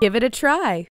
Give it a try.